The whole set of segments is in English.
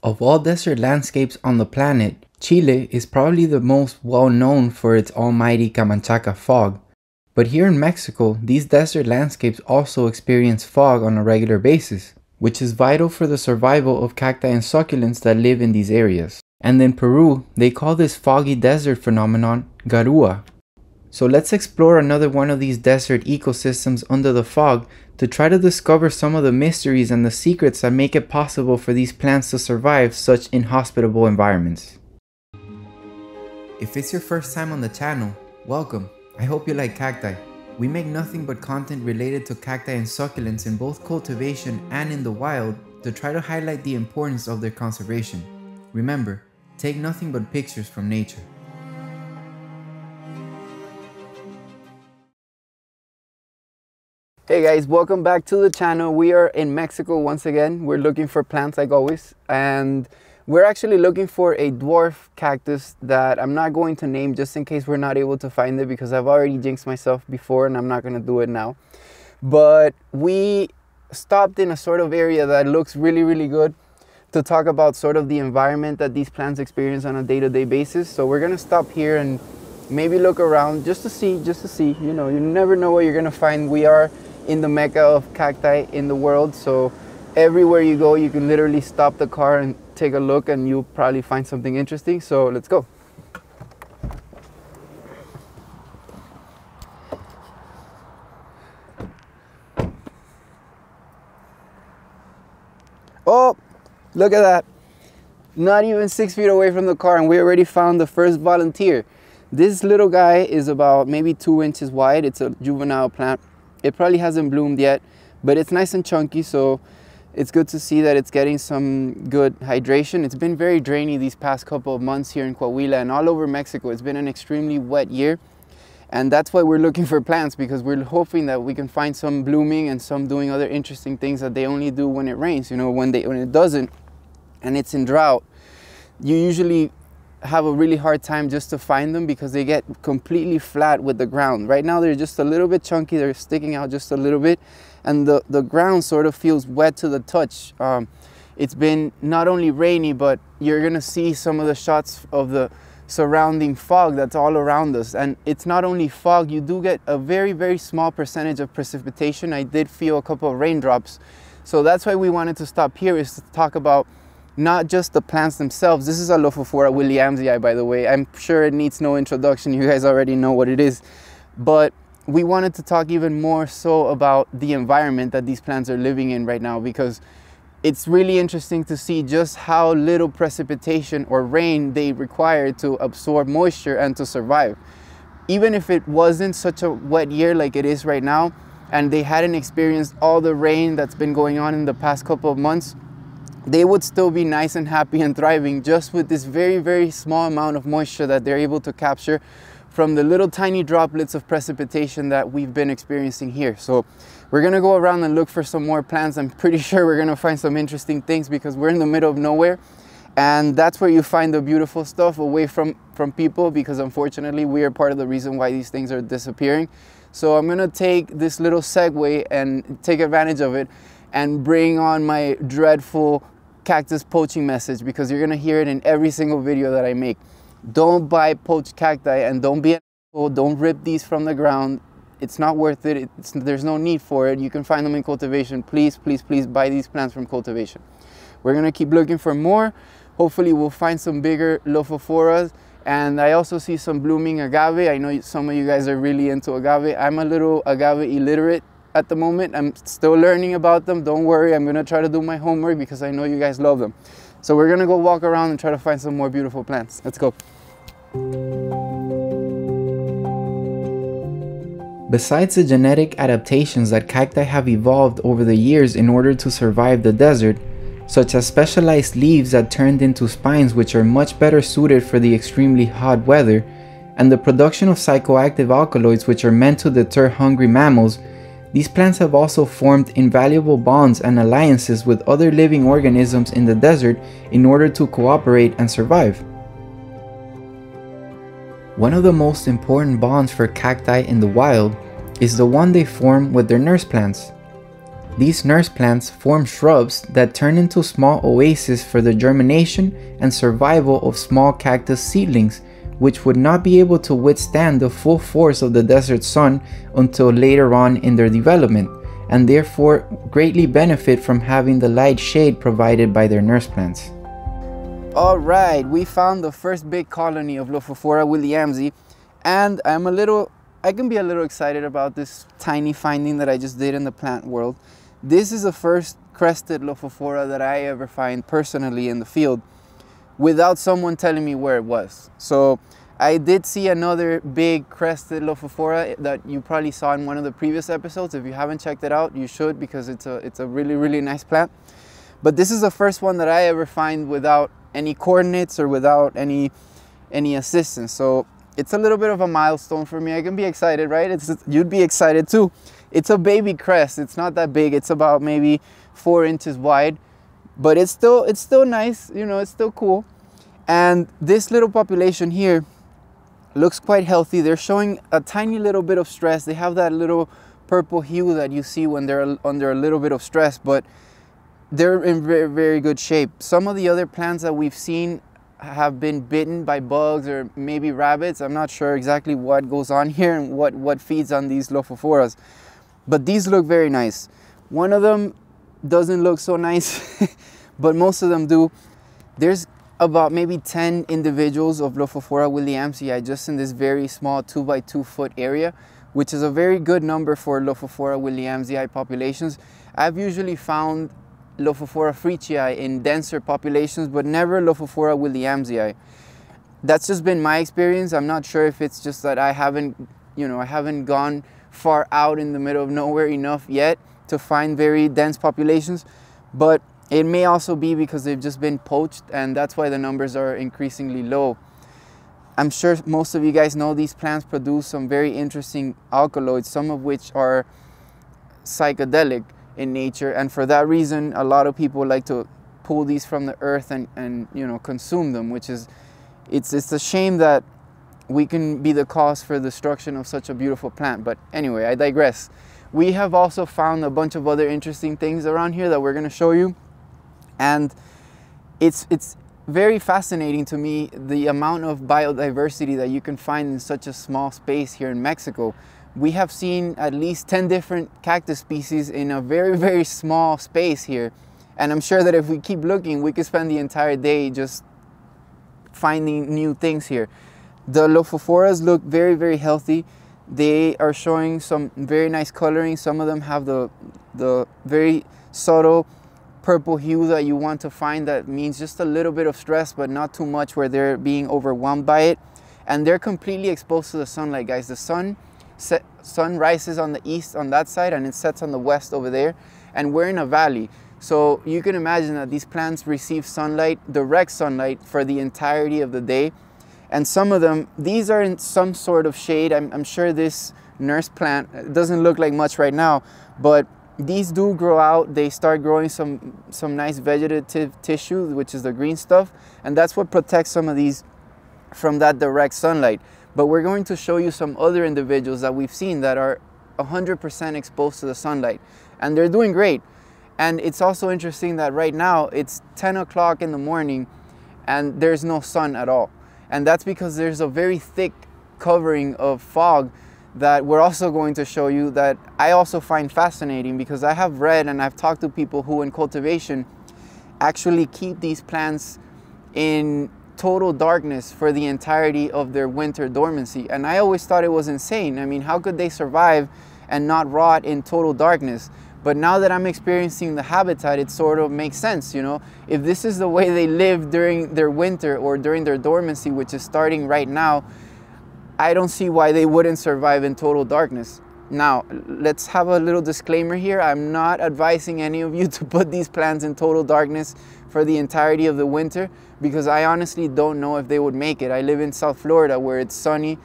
Of all desert landscapes on the planet, Chile is probably the most well known for its almighty Camanchaca fog. But here in Mexico, these desert landscapes also experience fog on a regular basis, which is vital for the survival of cacti and succulents that live in these areas. And in Peru, they call this foggy desert phenomenon garua. So let's explore another one of these desert ecosystems under the fog to try to discover some of the mysteries and the secrets that make it possible for these plants to survive such inhospitable environments. If it's your first time on the channel, welcome. I hope you like cacti. We make nothing but content related to cacti and succulents in both cultivation and in the wild to try to highlight the importance of their conservation. Remember, take nothing but pictures from nature. Hey guys, welcome back to the channel. We are in Mexico once again. We're looking for plants like always. And we're actually looking for a dwarf cactus that I'm not going to name just in case we're not able to find it because I've already jinxed myself before and I'm not going to do it now. But we stopped in a sort of area that looks really, really good to talk about sort of the environment that these plants experience on a day-to-day -day basis. So we're going to stop here and maybe look around just to see, just to see, you know, you never know what you're going to find. We are in the mecca of cacti in the world. So everywhere you go, you can literally stop the car and take a look and you'll probably find something interesting. So let's go. Oh, look at that. Not even six feet away from the car and we already found the first volunteer. This little guy is about maybe two inches wide. It's a juvenile plant. It probably hasn't bloomed yet, but it's nice and chunky, so it's good to see that it's getting some good hydration. It's been very drainy these past couple of months here in Coahuila and all over Mexico. It's been an extremely wet year. And that's why we're looking for plants because we're hoping that we can find some blooming and some doing other interesting things that they only do when it rains. You know, when they when it doesn't and it's in drought, you usually have a really hard time just to find them because they get completely flat with the ground. Right now they're just a little bit chunky, they're sticking out just a little bit and the, the ground sort of feels wet to the touch. Um, it's been not only rainy but you're gonna see some of the shots of the surrounding fog that's all around us and it's not only fog, you do get a very very small percentage of precipitation. I did feel a couple of raindrops so that's why we wanted to stop here is to talk about not just the plants themselves. This is a Lophophora williamsii, by the way. I'm sure it needs no introduction. You guys already know what it is. But we wanted to talk even more so about the environment that these plants are living in right now because it's really interesting to see just how little precipitation or rain they require to absorb moisture and to survive. Even if it wasn't such a wet year like it is right now, and they hadn't experienced all the rain that's been going on in the past couple of months, they would still be nice and happy and thriving just with this very, very small amount of moisture that they're able to capture from the little tiny droplets of precipitation that we've been experiencing here. So we're gonna go around and look for some more plants. I'm pretty sure we're gonna find some interesting things because we're in the middle of nowhere and that's where you find the beautiful stuff away from, from people because unfortunately we are part of the reason why these things are disappearing. So I'm gonna take this little segue and take advantage of it and bring on my dreadful cactus poaching message because you're gonna hear it in every single video that I make. Don't buy poached cacti and don't be an asshole. Don't rip these from the ground. It's not worth it. It's, there's no need for it. You can find them in cultivation. Please, please, please buy these plants from cultivation. We're gonna keep looking for more. Hopefully we'll find some bigger lophophoras and I also see some blooming agave. I know some of you guys are really into agave. I'm a little agave illiterate at the moment. I'm still learning about them. Don't worry, I'm gonna try to do my homework because I know you guys love them. So we're gonna go walk around and try to find some more beautiful plants. Let's go. Besides the genetic adaptations that cacti have evolved over the years in order to survive the desert, such as specialized leaves that turned into spines which are much better suited for the extremely hot weather, and the production of psychoactive alkaloids which are meant to deter hungry mammals, these plants have also formed invaluable bonds and alliances with other living organisms in the desert in order to cooperate and survive. One of the most important bonds for cacti in the wild is the one they form with their nurse plants. These nurse plants form shrubs that turn into small oases for the germination and survival of small cactus seedlings, which would not be able to withstand the full force of the desert sun until later on in their development, and therefore greatly benefit from having the light shade provided by their nurse plants. All right, we found the first big colony of Lophophora williamsii, and I'm a little, I can be a little excited about this tiny finding that I just did in the plant world. This is the first crested Lophophora that I ever find personally in the field without someone telling me where it was. So I did see another big crested Lophophora that you probably saw in one of the previous episodes. If you haven't checked it out, you should because it's a, it's a really, really nice plant. But this is the first one that I ever find without any coordinates or without any, any assistance. So it's a little bit of a milestone for me. I can be excited, right? It's, you'd be excited too. It's a baby crest. It's not that big. It's about maybe four inches wide, but it's still it's still nice. You know, it's still cool. And this little population here looks quite healthy. They're showing a tiny little bit of stress. They have that little purple hue that you see when they're under a little bit of stress, but they're in very, very good shape. Some of the other plants that we've seen have been bitten by bugs or maybe rabbits. I'm not sure exactly what goes on here and what, what feeds on these Lophophoras. But these look very nice. One of them doesn't look so nice, but most of them do. There's about maybe 10 individuals of Lophophora williamsii just in this very small 2 by 2 foot area, which is a very good number for Lophophora williamsii populations. I've usually found Lophophora fricii in denser populations, but never Lophophora williamsii. That's just been my experience. I'm not sure if it's just that I haven't, you know, I haven't gone far out in the middle of nowhere enough yet to find very dense populations, but it may also be because they've just been poached and that's why the numbers are increasingly low. I'm sure most of you guys know these plants produce some very interesting alkaloids, some of which are psychedelic in nature. And for that reason, a lot of people like to pull these from the earth and, and you know, consume them, which is, it's, it's a shame that we can be the cause for the destruction of such a beautiful plant. But anyway, I digress. We have also found a bunch of other interesting things around here that we're gonna show you. And it's, it's very fascinating to me the amount of biodiversity that you can find in such a small space here in Mexico. We have seen at least 10 different cactus species in a very, very small space here. And I'm sure that if we keep looking, we could spend the entire day just finding new things here. The Lophophoras look very, very healthy. They are showing some very nice coloring. Some of them have the, the very subtle purple hue that you want to find that means just a little bit of stress, but not too much where they're being overwhelmed by it. And they're completely exposed to the sunlight, guys. The sun, set, sun rises on the east on that side and it sets on the west over there. And we're in a valley. So you can imagine that these plants receive sunlight, direct sunlight for the entirety of the day and some of them, these are in some sort of shade. I'm, I'm sure this nurse plant doesn't look like much right now, but these do grow out. They start growing some, some nice vegetative tissue, which is the green stuff. And that's what protects some of these from that direct sunlight. But we're going to show you some other individuals that we've seen that are 100% exposed to the sunlight. And they're doing great. And it's also interesting that right now it's 10 o'clock in the morning and there's no sun at all and that's because there's a very thick covering of fog that we're also going to show you that I also find fascinating because I have read and I've talked to people who in cultivation actually keep these plants in total darkness for the entirety of their winter dormancy. And I always thought it was insane. I mean, how could they survive and not rot in total darkness? But now that I'm experiencing the habitat, it sort of makes sense, you know? If this is the way they live during their winter or during their dormancy, which is starting right now, I don't see why they wouldn't survive in total darkness. Now, let's have a little disclaimer here. I'm not advising any of you to put these plants in total darkness for the entirety of the winter because I honestly don't know if they would make it. I live in South Florida where it's sunny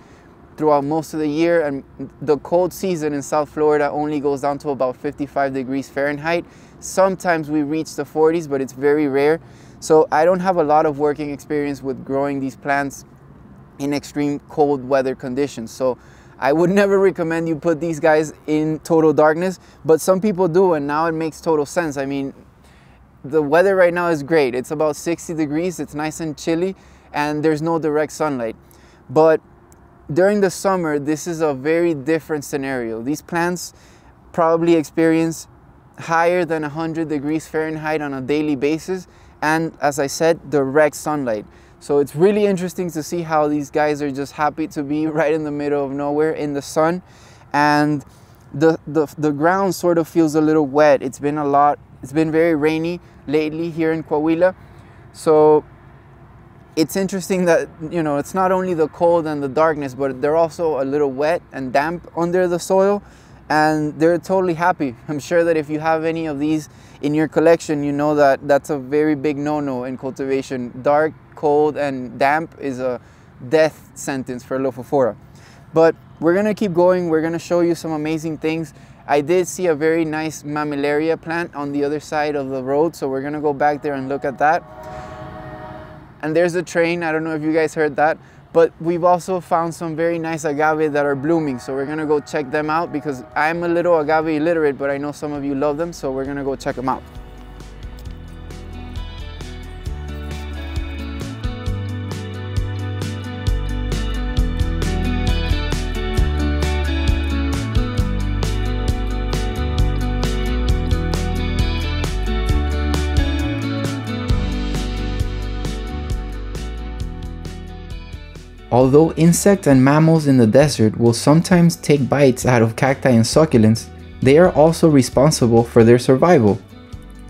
throughout most of the year and the cold season in South Florida only goes down to about 55 degrees Fahrenheit. Sometimes we reach the 40s, but it's very rare. So I don't have a lot of working experience with growing these plants in extreme cold weather conditions. So I would never recommend you put these guys in total darkness, but some people do, and now it makes total sense. I mean, the weather right now is great. It's about 60 degrees, it's nice and chilly, and there's no direct sunlight. But during the summer, this is a very different scenario. These plants probably experience higher than 100 degrees Fahrenheit on a daily basis, and as I said, direct sunlight. So it's really interesting to see how these guys are just happy to be right in the middle of nowhere in the sun. And the, the, the ground sort of feels a little wet. It's been a lot, it's been very rainy lately here in Coahuila. So it's interesting that, you know, it's not only the cold and the darkness, but they're also a little wet and damp under the soil and they're totally happy. I'm sure that if you have any of these in your collection, you know that that's a very big no-no in cultivation. Dark, cold, and damp is a death sentence for Lophophora. But we're gonna keep going. We're gonna show you some amazing things. I did see a very nice mammillaria plant on the other side of the road, so we're gonna go back there and look at that. And there's a train, I don't know if you guys heard that, but we've also found some very nice agave that are blooming. So we're gonna go check them out because I'm a little agave illiterate, but I know some of you love them. So we're gonna go check them out. Although insects and mammals in the desert will sometimes take bites out of cacti and succulents, they are also responsible for their survival.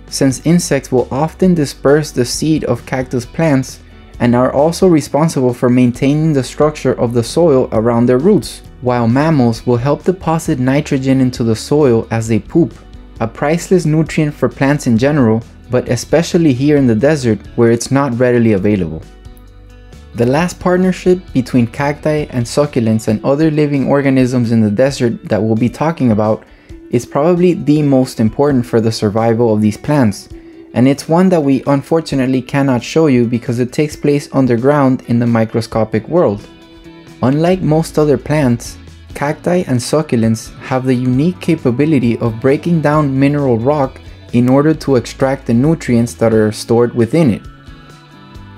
Since insects will often disperse the seed of cactus plants and are also responsible for maintaining the structure of the soil around their roots, while mammals will help deposit nitrogen into the soil as they poop, a priceless nutrient for plants in general, but especially here in the desert where it's not readily available. The last partnership between cacti and succulents and other living organisms in the desert that we'll be talking about is probably the most important for the survival of these plants, and it's one that we unfortunately cannot show you because it takes place underground in the microscopic world. Unlike most other plants, cacti and succulents have the unique capability of breaking down mineral rock in order to extract the nutrients that are stored within it.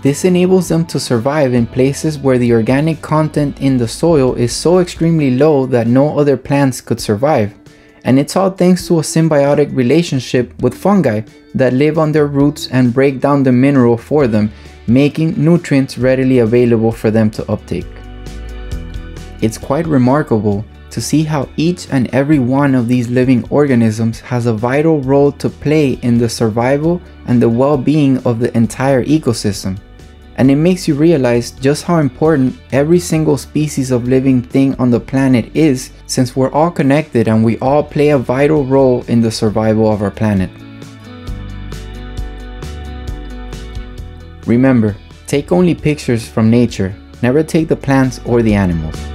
This enables them to survive in places where the organic content in the soil is so extremely low that no other plants could survive. And it's all thanks to a symbiotic relationship with fungi that live on their roots and break down the mineral for them, making nutrients readily available for them to uptake. It's quite remarkable to see how each and every one of these living organisms has a vital role to play in the survival and the well-being of the entire ecosystem and it makes you realize just how important every single species of living thing on the planet is since we're all connected and we all play a vital role in the survival of our planet. Remember, take only pictures from nature, never take the plants or the animals.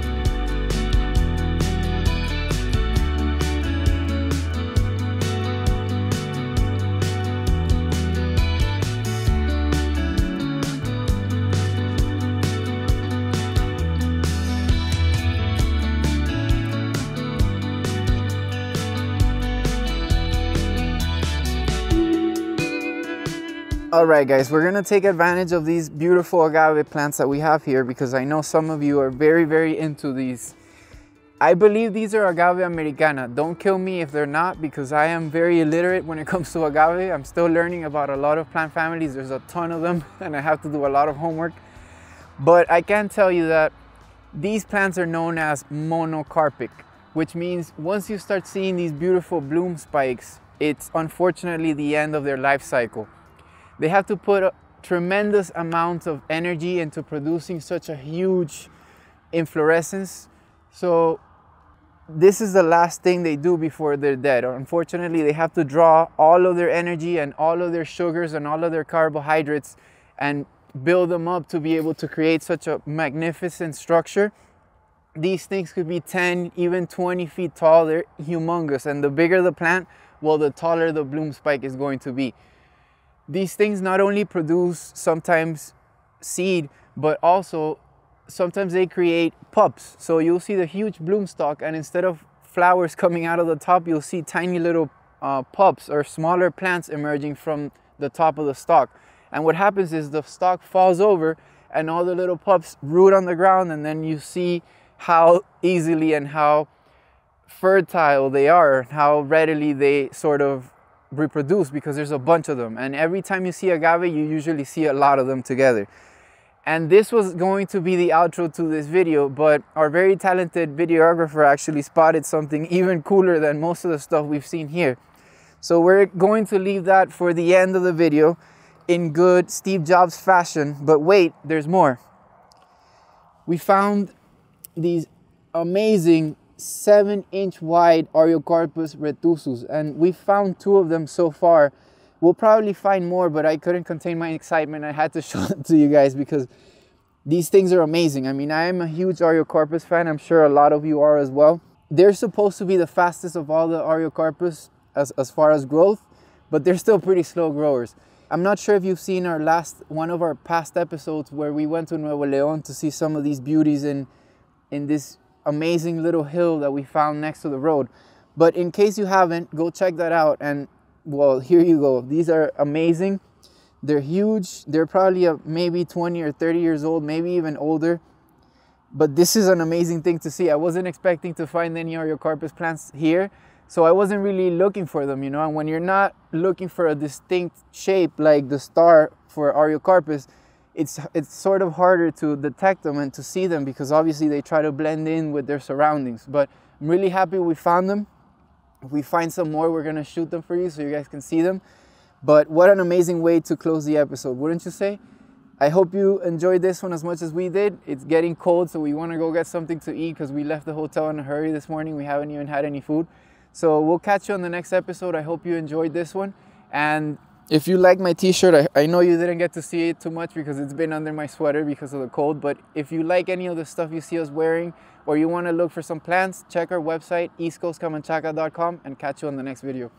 All right, guys, we're gonna take advantage of these beautiful agave plants that we have here because I know some of you are very, very into these. I believe these are agave americana. Don't kill me if they're not because I am very illiterate when it comes to agave. I'm still learning about a lot of plant families. There's a ton of them and I have to do a lot of homework. But I can tell you that these plants are known as monocarpic, which means once you start seeing these beautiful bloom spikes, it's unfortunately the end of their life cycle. They have to put a tremendous amounts of energy into producing such a huge inflorescence. So this is the last thing they do before they're dead. Unfortunately, they have to draw all of their energy and all of their sugars and all of their carbohydrates and build them up to be able to create such a magnificent structure. These things could be 10, even 20 feet tall. They're humongous. And the bigger the plant, well, the taller the bloom spike is going to be these things not only produce sometimes seed, but also sometimes they create pups. So you'll see the huge bloom stalk and instead of flowers coming out of the top, you'll see tiny little uh, pups or smaller plants emerging from the top of the stalk. And what happens is the stalk falls over and all the little pups root on the ground and then you see how easily and how fertile they are, how readily they sort of reproduce because there's a bunch of them. And every time you see agave, you usually see a lot of them together. And this was going to be the outro to this video, but our very talented videographer actually spotted something even cooler than most of the stuff we've seen here. So we're going to leave that for the end of the video in good Steve Jobs fashion. But wait, there's more. We found these amazing seven inch wide Ariocarpus retusus, and we found two of them so far. We'll probably find more, but I couldn't contain my excitement. I had to show it to you guys because these things are amazing. I mean, I am a huge Ariocarpus fan. I'm sure a lot of you are as well. They're supposed to be the fastest of all the Ariocarpus as, as far as growth, but they're still pretty slow growers. I'm not sure if you've seen our last one of our past episodes where we went to Nuevo León to see some of these beauties in in this amazing little hill that we found next to the road. But in case you haven't, go check that out. And well, here you go. These are amazing. They're huge. They're probably a, maybe 20 or 30 years old, maybe even older. But this is an amazing thing to see. I wasn't expecting to find any Ariocarpus plants here. So I wasn't really looking for them, you know. And when you're not looking for a distinct shape like the star for Ariocarpus, it's it's sort of harder to detect them and to see them because obviously they try to blend in with their surroundings. But I'm really happy we found them. If we find some more, we're gonna shoot them for you so you guys can see them. But what an amazing way to close the episode, wouldn't you say? I hope you enjoyed this one as much as we did. It's getting cold, so we want to go get something to eat because we left the hotel in a hurry this morning. We haven't even had any food. So we'll catch you on the next episode. I hope you enjoyed this one. And if you like my t-shirt, I, I know you didn't get to see it too much because it's been under my sweater because of the cold. But if you like any of the stuff you see us wearing or you want to look for some plants, check our website, eastcoastcamanchaca.com and catch you on the next video.